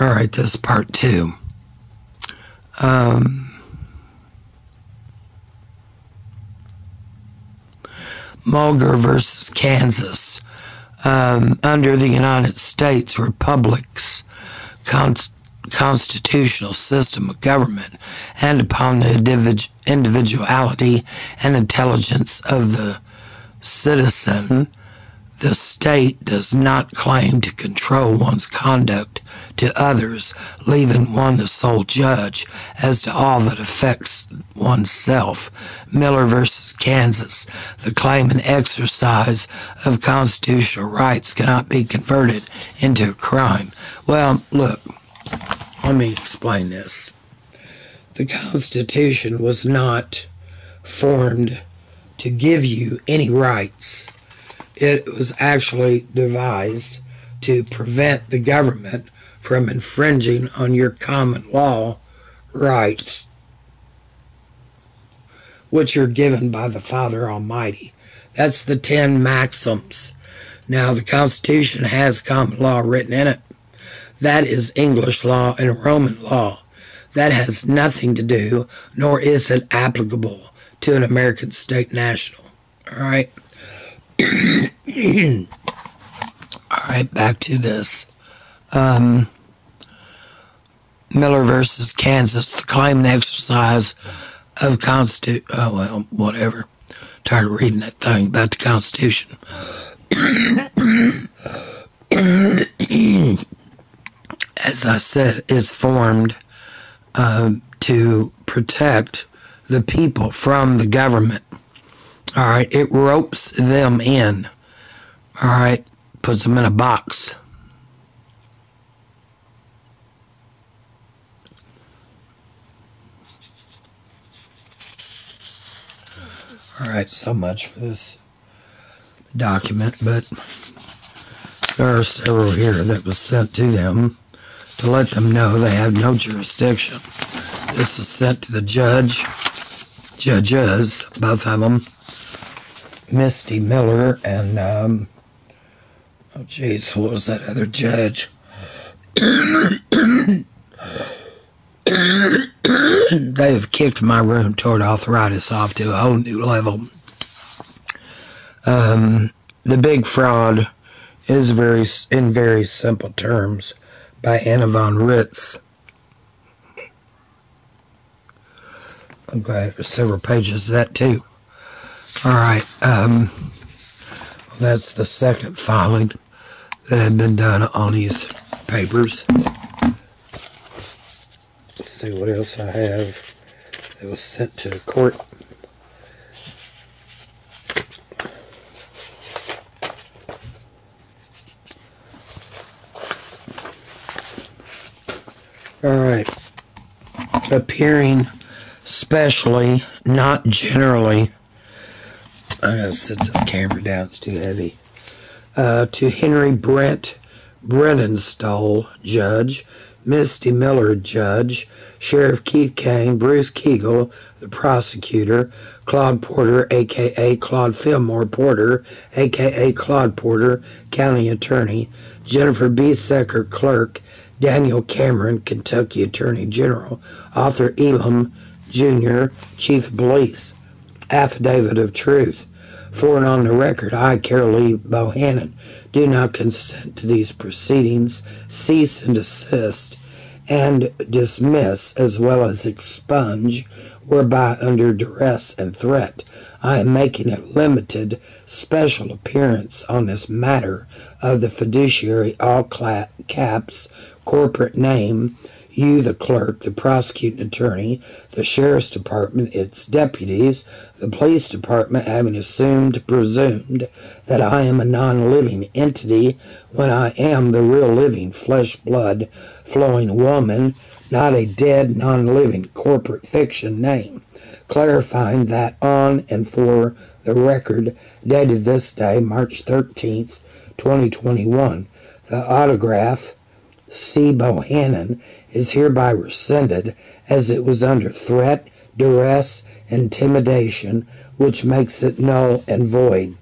All right, this is part two. Um, Mugler versus Kansas. Um, under the United States Republic's constitutional system of government and upon the individuality and intelligence of the citizen, the state does not claim to control one's conduct to others, leaving one the sole judge as to all that affects oneself. Miller v. Kansas. The claim and exercise of constitutional rights cannot be converted into a crime. Well, look, let me explain this. The Constitution was not formed to give you any rights it was actually devised to prevent the government from infringing on your common law rights, which are given by the Father Almighty. That's the Ten Maxims. Now, the Constitution has common law written in it. That is English law and Roman law. That has nothing to do, nor is it applicable to an American state national. All right? All right, back to this. Um, Miller versus Kansas, the claim and exercise of Constitution. Oh, well, whatever. Tired of reading that thing about the Constitution. As I said, is formed uh, to protect the people from the government. All right, it ropes them in. All right, puts them in a box. All right, so much for this document, but there are several here that was sent to them to let them know they have no jurisdiction. This is sent to the judge, judges, both of them, Misty Miller and, um, oh jeez, what was that other judge? they have kicked my rheumatoid arthritis off to a whole new level. Um, the big fraud is very, in very simple terms, by Anna von Reitz. Okay, there's several pages of that too. All right, um, that's the second filing that had been done on these papers. Let's see what else I have that was sent to the court. All right. Appearing specially, not generally, I'm going to sit this camera down, it's too heavy. Uh, to Henry Brent Brennenstuhl, Judge, Misty Miller, Judge, Sheriff Keith Cain, Bruce Kuegel, the prosecutor, Claude Porter, aka Claude Fillmore Porter, aka Claude Porter, County Attorney, Jennifer Beesecker, Clerk, Daniel Cameron, Kentucky Attorney General, Arthur Ealum, Jr., Chief of Police. Affidavit of Truth. For and on the record, I, Carol E. Bohannon, do not consent to these proceedings, cease and desist, and dismiss, as well as expunge, whereby under duress and threat, I am making a limited special appearance on this matter of the fiduciary all caps corporate name you, the clerk, the prosecuting attorney, the sheriff's department, its deputies, the police department having assumed, presumed that I am a non living entity when I am the real living flesh blood flowing woman, not a dead non living corporate fiction name, clarifying that on and for the record dated this day, March 13th, 2021, the autograph C. Bohannon is hereby rescinded as it was under threat, duress, intimidation, which makes it null and void.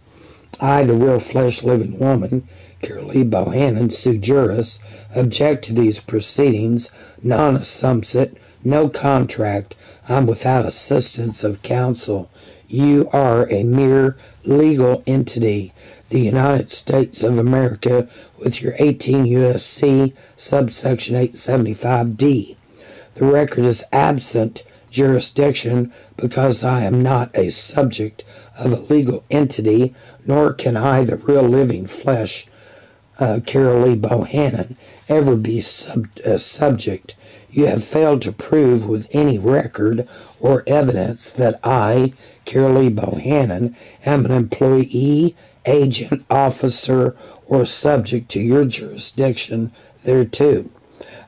I, the real flesh living woman, Carolee Bohannon, sui juris, object to these proceedings, non assumpsit, no contract. I'm without assistance of counsel. You are a mere legal entity. The United States of America with your 18 USC subsection 875D. The record is absent jurisdiction because I am not a subject of a legal entity, nor can I, the real living flesh, uh, Carolee Bohannon, ever be sub- uh, subject. You have failed to prove with any record or evidence that I, Carolee Bohannon, am an employee, agent, officer, or subject to your jurisdiction thereto.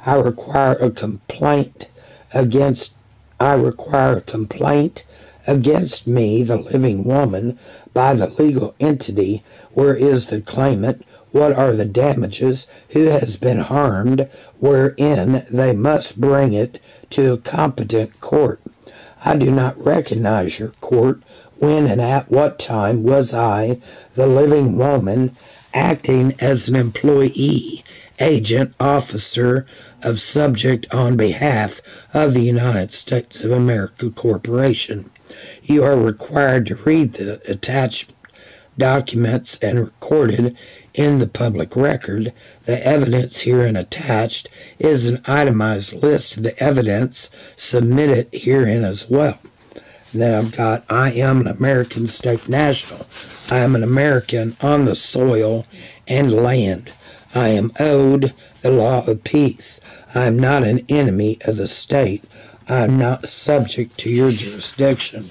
I require a complaint against I require a complaint against me, the living woman, by the legal entity. Where is the claimant? What are the damages? Who has been harmed? Wherein they must bring it to a competent court. I do not recognize your court. When and at what time was I, the living woman, acting as an employee, agent, officer, of subject on behalf of the United States of America Corporation. You are required to read the attached documents and recorded in the public record. The evidence herein attached is an itemized list of the evidence submitted herein as well. Then I've got I am an American state national. I am an American on the soil and land. I am owed the law of peace. I am not an enemy of the state. I am not subject to your jurisdiction.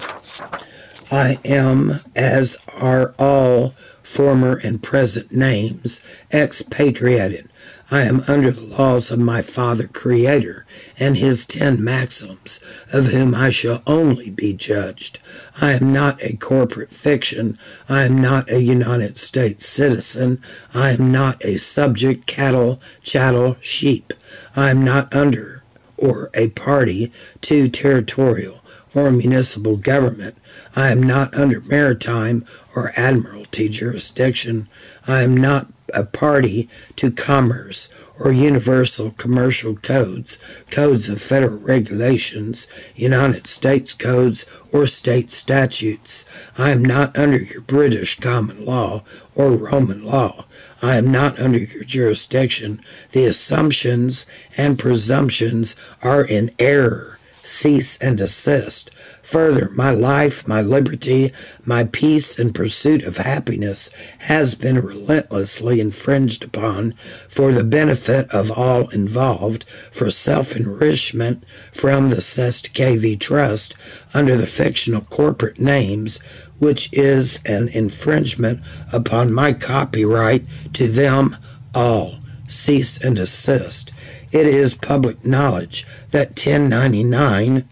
I am, as are all former and present names, expatriated. I am under the laws of my Father Creator and his ten maxims, of whom I shall only be judged. I am not a corporate fiction. I am not a United States citizen. I am not a subject, cattle, chattel, sheep. I am not under or a party to territorial or municipal government. I am not under maritime or admiralty jurisdiction. I am not a party to commerce or universal commercial codes, codes of federal regulations, United States codes, or state statutes. I am not under your British common law or Roman law. I am not under your jurisdiction. The assumptions and presumptions are in error. Cease and desist. Further, my life, my liberty, my peace and pursuit of happiness has been relentlessly infringed upon for the benefit of all involved, for self enrichment from the Cestui Que Vie Trust under the fictional corporate names, which is an infringement upon my copyright to them all. Cease and desist. It is public knowledge that 1099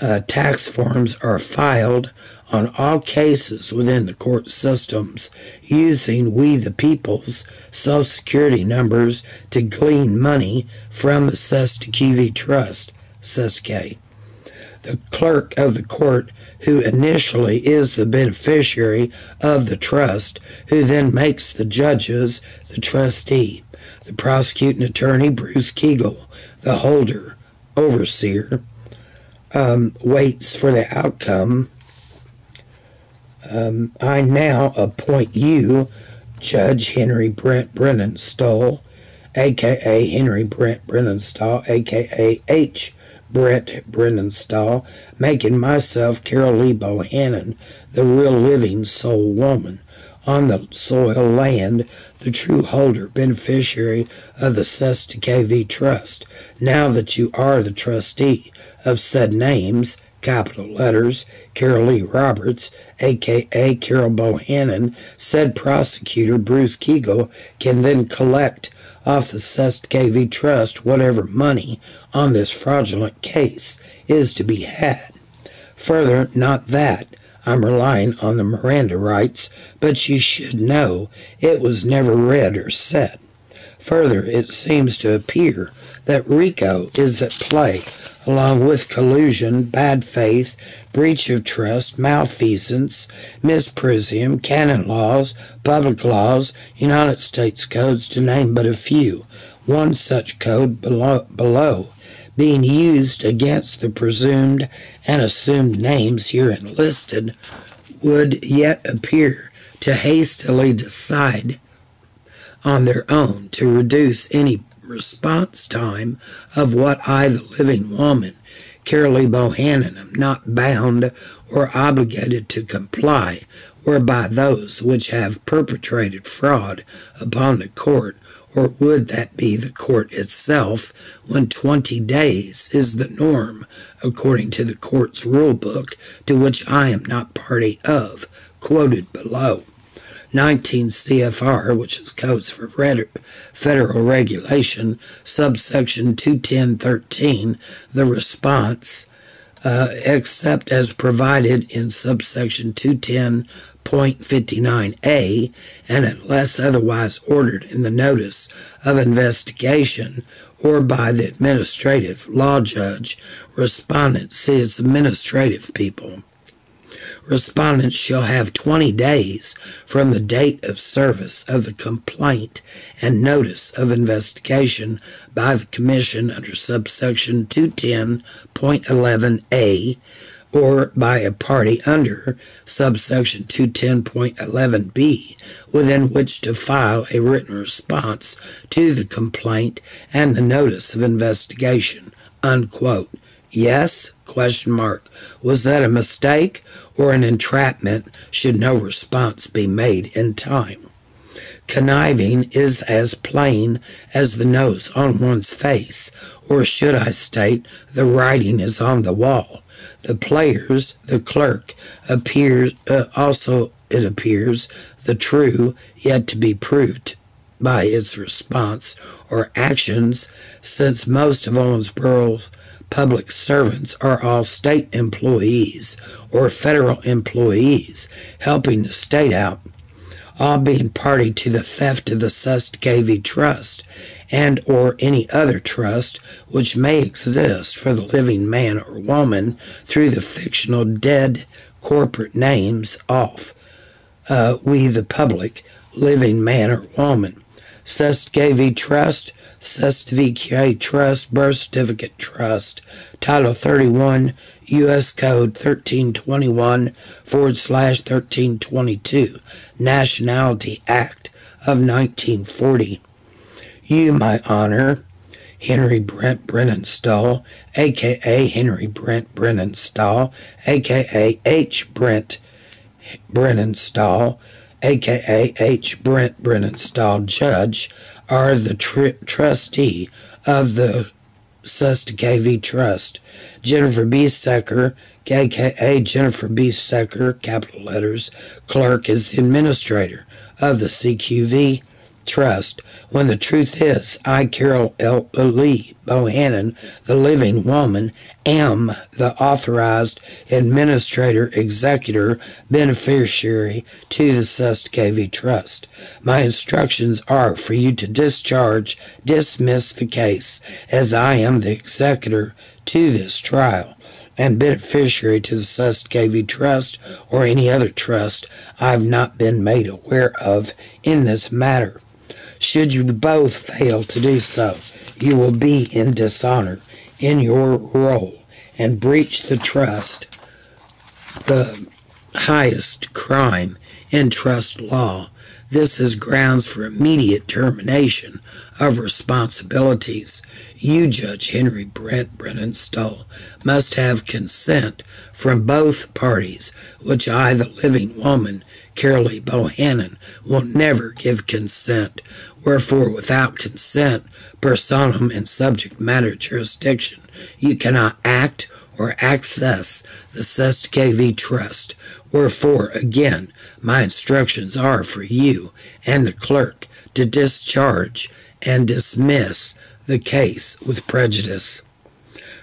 uh, tax forms are filed on all cases within the court systems using we the people's social security numbers to glean money from the Cestui Que Vie Trust, SESK. The clerk of the court who initially is the beneficiary of the trust, who then makes the judges the trustee. The prosecuting attorney, Bruce Kuegel, the holder, overseer, um, waits for the outcome. Um, I now appoint you, Judge Henry Brent Brennenstuhl, aka Henry Brent Brennenstuhl, aka H. Brent Brennenstuhl, making myself Carolee Bohannon, the real living soul woman on the soil land, the true holder, beneficiary of the Cestui Que Vie Trust. Now that you are the trustee of said names, capital letters, Carol Lee Roberts, aka Carol Bohannon, said prosecutor Bruce Kuegel can then collect off the Cestui Que Vie Trust whatever money on this fraudulent case is to be had. Further, not that, I'm relying on the Miranda rights, but you should know it was never read or said. Further, it seems to appear that RICO is at play, along with collusion, bad faith, breach of trust, malfeasance, misprision, canon laws, public laws, United States codes, to name but a few. One such code below, below being used against the presumed and assumed names herein listed would yet appear to hastily decide on their own to reduce any response time of what I, the living woman, Carolee Bohannon, am not bound or obligated to comply, whereby those which have perpetrated fraud upon the court or would that be the court itself when 20 days is the norm according to the court's rule book to which I am not party of, quoted below. 19 CFR, which is codes for federal regulation, subsection 21013, the response, uh, except as provided in subsection 210 0.59a, and unless otherwise ordered in the notice of investigation or by the administrative law judge, respondent, see administrative people, respondents shall have 20 days from the date of service of the complaint and notice of investigation by the Commission under subsection 210.11a or by a party under subsection 210.11b within which to file a written response to the complaint and the notice of investigation unquote. Yes? Question mark. Was that a mistake or an entrapment should no response be made in time. Conniving is as plain as the nose on one's face or should i state the writing is on the wall. The players, the clerk, appears uh, also it appears the true yet to be proved by its response or actions, since most of Owensboro's public servants are all state employees or federal employees helping the state out, all being party to the theft of the Cestui Que Vie Trust and or any other trust which may exist for the living man or woman through the fictional dead corporate names off uh, we the public living man or woman. KV Trust, VK Trust, Birth Certificate Trust, Title 31, U.S. Code 1321 forward slash 1322, Nationality Act of 1940. You, my honor, Henry Brent Brennenstuhl, aka Henry Brent Brennenstuhl, aka H. Brent Brennenstuhl, aka H. Brent Brennan, Brennenstuhl, judge, are the tr- trustee of the Cestui Que Vie Trust. Jennifer Beesecker, aka Jennifer Beesecker, capital letters, clerk, is the administrator of the CQV trust when the truth is I, Carol L. Lee Bohannon, the living woman, am the authorized administrator, executor, beneficiary to the Sust Trust. My instructions are for you to discharge, dismiss the case, as I am the executor to this trial and beneficiary to the Sust Trust or any other trust I have not been made aware of in this matter. Should you both fail to do so, you will be in dishonor in your role and breach the trust, the highest crime in trust law. This is grounds for immediate termination of responsibilities. You, Judge Henry Brent Brennenstuhl, must have consent from both parties, which I, the living woman, Carolee Bohannon, will never give consent. Wherefore, without consent, personam and subject matter jurisdiction, you cannot act or access the Cestui Que Vie Trust. Wherefore, again, my instructions are for you and the clerk to discharge and dismiss the case with prejudice.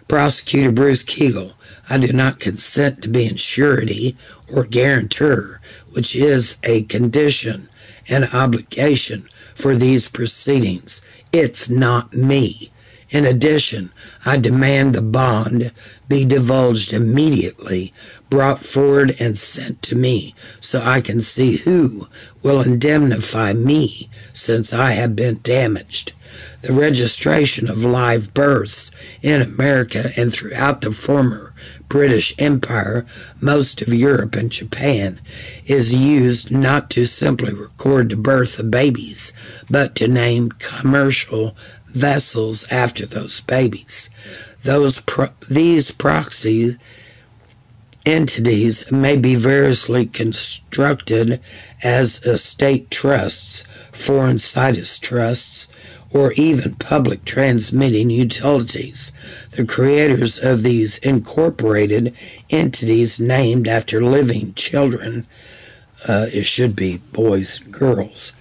Prosecutor Bruce Kuegel, I do not consent to be in surety or guarantor, which is a condition and obligation for these proceedings. It's not me. In addition, I demand the bond be divulged immediately, brought forward and sent to me, so I can see who will indemnify me since I have been damaged. The registration of live births in America and throughout the former British Empire, most of Europe and Japan, is used not to simply record the birth of babies, but to name commercial vessels after those babies. Those pro- these proxy entities may be variously constructed as estate trusts, foreign situs trusts, or even public transmitting utilities. The creators of these incorporated entities named after living children, uh, it should be boys and girls,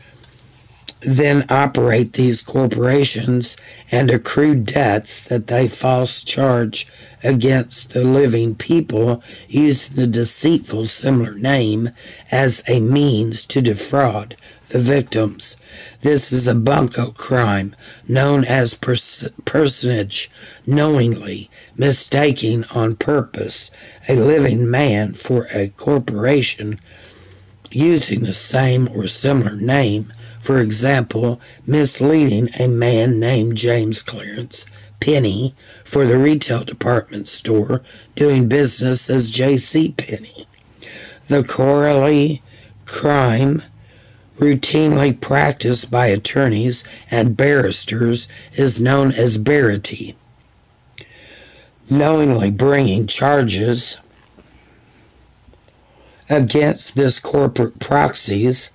then operate these corporations and accrue debts that they false charge against the living people using the deceitful similar name as a means to defraud the victims. This is a bunco crime known as pers- personage knowingly mistaking on purpose a living man for a corporation using the same or similar name for example, misleading a man named James Clarence Penney for the retail department store doing business as J.C. Penney. The Corley crime routinely practiced by attorneys and barristers is known as barratry. Knowingly bringing charges against this corporate proxies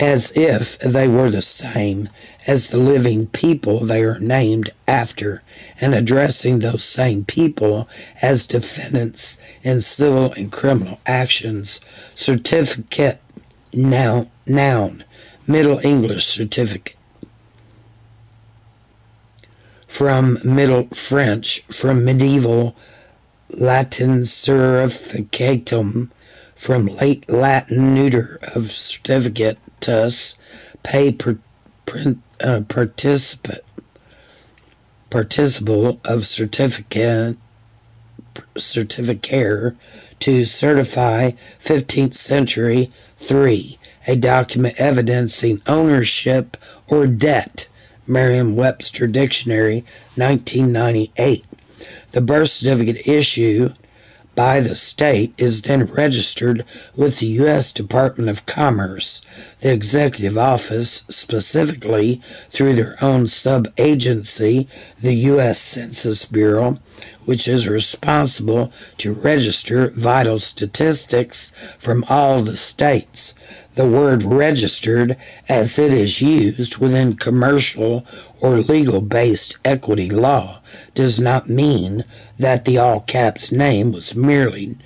as if they were the same as the living people they are named after, and addressing those same people as defendants in civil and criminal actions. Certificate, noun, noun Middle English certificate. From Middle French, from medieval Latin certificatum, from late Latin neuter of certificate us pay per, per, uh, participant participle of certificate certificare to certify 15th century 3 a document evidencing ownership or debt merriam-webster dictionary 1998 the birth certificate issue by the state is then registered with the U.S. Department of Commerce, the executive office, specifically through their own sub agency, the U.S. Census Bureau, which is responsible to register vital statistics from all the states. The word registered, as it is used within commercial or legal based equity law, does not mean that the all caps name was merely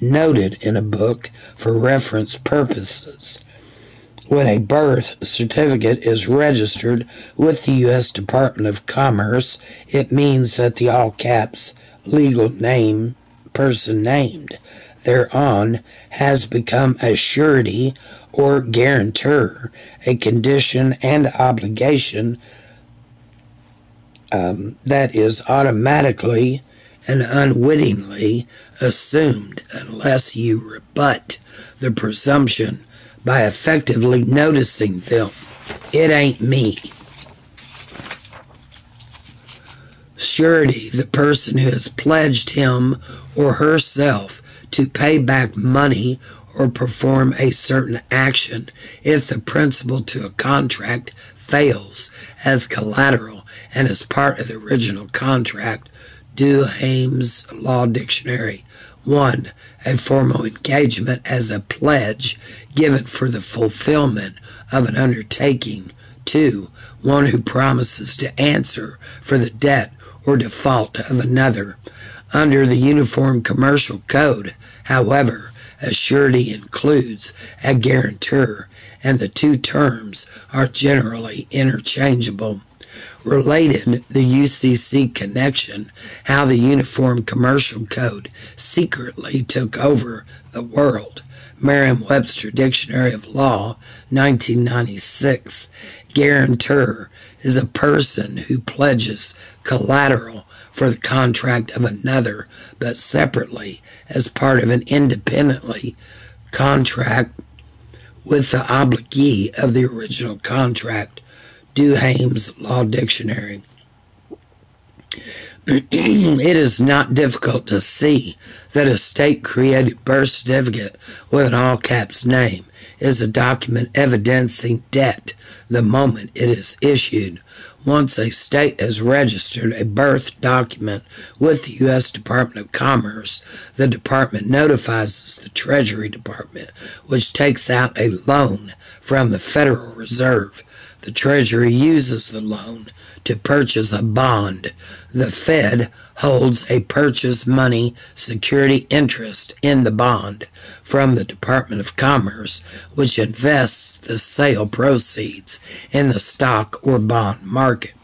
noted in a book for reference purposes. When a birth certificate is registered with the U.S. Department of Commerce, it means that the all caps legal name person named thereon has become a surety or guarantor, a condition and obligation um, that is automatically and unwittingly assumed unless you rebut the presumption by effectively noticing them. It ain't me. Surety, the person who has pledged him or herself to pay back money or perform a certain action if the principal to a contract fails as collateral and as part of the original contract Duhaime's Law Dictionary. 1. A formal engagement as a pledge given for the fulfillment of an undertaking. 2. One who promises to answer for the debt or default of another. Under the Uniform Commercial Code, however, a surety includes a guarantor, and the two terms are generally interchangeable related the UCC connection, how the Uniform Commercial Code secretly took over the world. Merriam-Webster Dictionary of Law, 1996. Guarantor is a person who pledges collateral for the contract of another, but separately as part of an independently contract with the obligee of the original contract. Duhaime's Law Dictionary. It is not difficult to see that a state created birth certificate with an all caps name is a document evidencing debt the moment it is issued. Once a state has registered a birth document with the U.S. Department of Commerce, the department notifies the Treasury Department, which takes out a loan from the Federal Reserve. The Treasury uses the loan to purchase a bond. The Fed holds a purchase money security interest in the bond from the Department of Commerce, which invests the sale proceeds in the stock or bond market.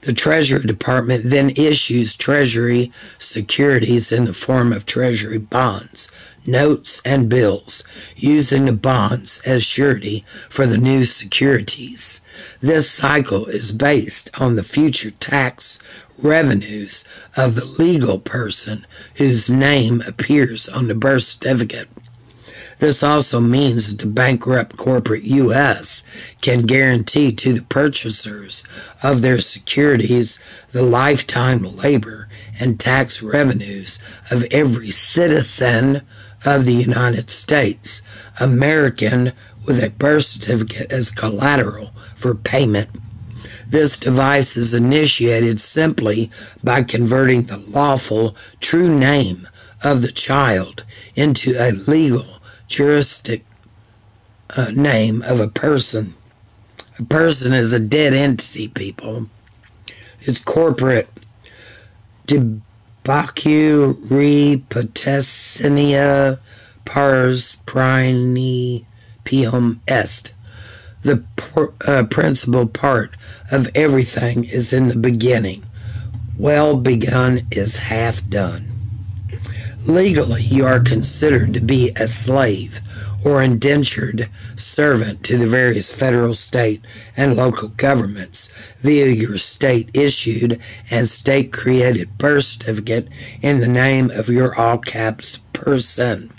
The Treasury Department then issues Treasury securities in the form of Treasury bonds, notes, and bills, using the bonds as surety for the new securities. This cycle is based on the future tax revenues of the legal person whose name appears on the birth certificate. This also means the bankrupt corporate U.S. can guarantee to the purchasers of their securities the lifetime labor and tax revenues of every citizen of the United States, American with a birth certificate as collateral for payment. This device is initiated simply by converting the lawful true name of the child into a legal juristic uh, name of a person. A person is a dead entity, people. It's corporate. Debacu potentinia pars prini pium est. The por- uh, principal part of everything is in the beginning. Well begun is half done. Legally, you are considered to be a slave or indentured servant to the various federal, state, and local governments via your state issued and state created birth certificate in the name of your all caps person.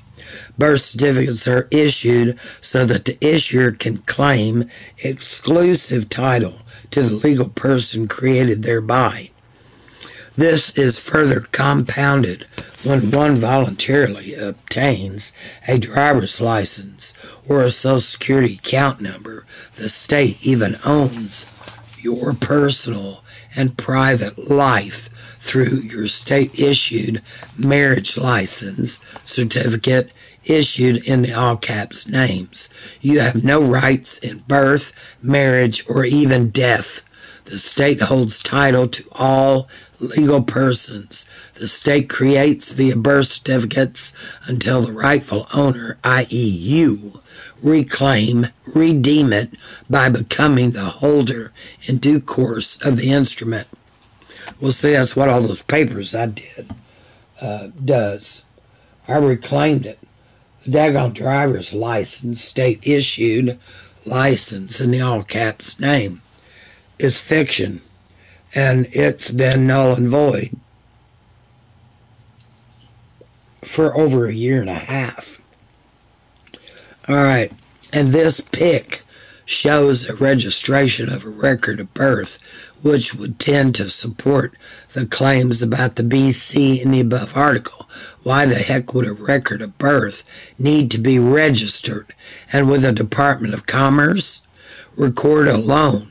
Birth certificates are issued so that the issuer can claim exclusive title to the legal person created thereby. This is further compounded when one voluntarily obtains a driver's license or a social security account number. The state even owns your personal and private life through your state issued marriage license certificate issued in the all caps names. You have no rights in birth, marriage, or even death. The state holds title to all legal persons. The state creates via birth certificates until the rightful owner, i.e., you, reclaim, redeem it by becoming the holder in due course of the instrument. Well, see, that's what all those papers I did uh, does. I reclaimed it. The daggone driver's license, state issued license in the all caps name, is fiction and it's been null and void for over a year and a half. All right, and this pic shows a registration of a record of birth, which would tend to support the claims about the BC in the above article. Why the heck would a record of birth need to be registered? And with the Department of Commerce, record alone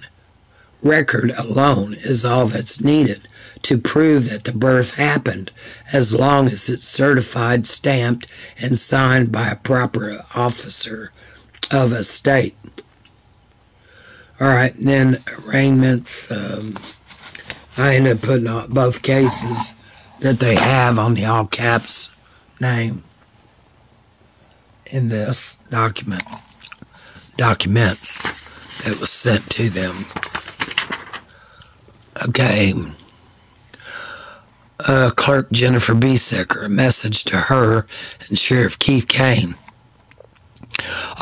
record alone is all that's needed to prove that the birth happened as long as it's certified, stamped, and signed by a proper officer of a state. All right, then arraignments. Um, I ended up putting both cases that they have on the all caps name in this document documents that was sent to them Okay. Uh, Clerk Jennifer Beesecker, a message to her and Sheriff Keith Cain.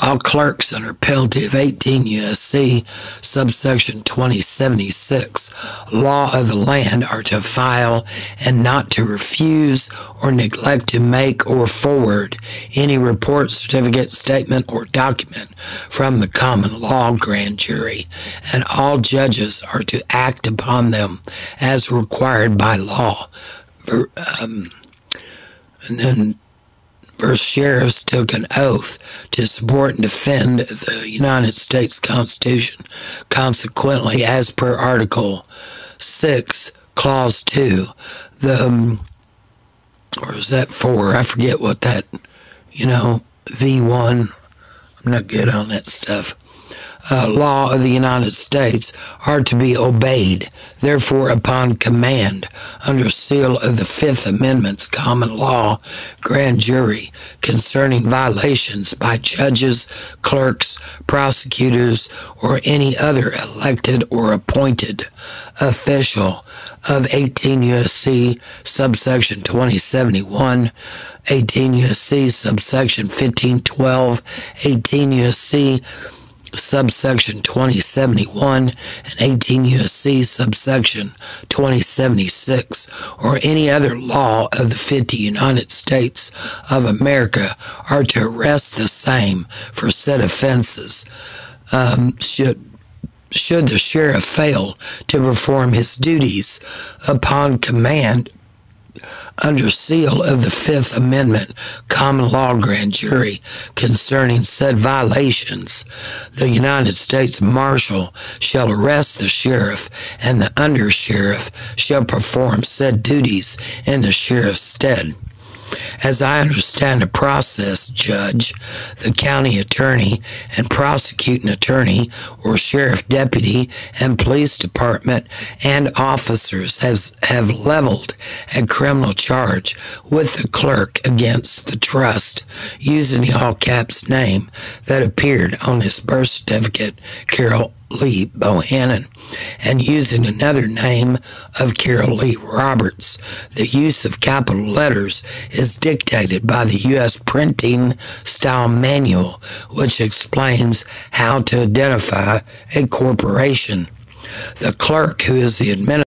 All clerks under penalty of 18 U.S.C. subsection 2076 law of the land are to file and not to refuse or neglect to make or forward any report, certificate, statement, or document from the common law grand jury, and all judges are to act upon them as required by law. Um, and then First sheriffs took an oath to support and defend the United States Constitution. Consequently, as per Article 6, Clause 2, the, um, or is that 4? I forget what that, you know, V1. I'm not good on that stuff uh, law of the United States are to be obeyed. Therefore, upon command, under seal of the Fifth Amendment's common law grand jury concerning violations by judges, clerks, prosecutors, or any other elected or appointed official of 18 U.S.C. subsection 2071, 18 U.S.C. subsection 1512, 18 U.S.C subsection 2071 and 18 U.S.C. subsection 2076 or any other law of the 50 United States of America are to arrest the same for said offenses. Um, should should the sheriff fail to perform his duties upon command under seal of the Fifth Amendment common law grand jury concerning said violations, the United States Marshal shall arrest the sheriff, and the undersheriff shall perform said duties in the sheriff's stead. As I understand the process, Judge, the county attorney and prosecuting attorney or sheriff deputy and police department and officers has, have leveled a criminal charge with the clerk against the trust using the all caps name that appeared on his birth certificate, Carol Lee Bohannon, and using another name of Carol Lee Roberts. The use of capital letters is dictated by the U.S. Printing Style Manual, which explains how to identify a corporation. The clerk, who is the administrator,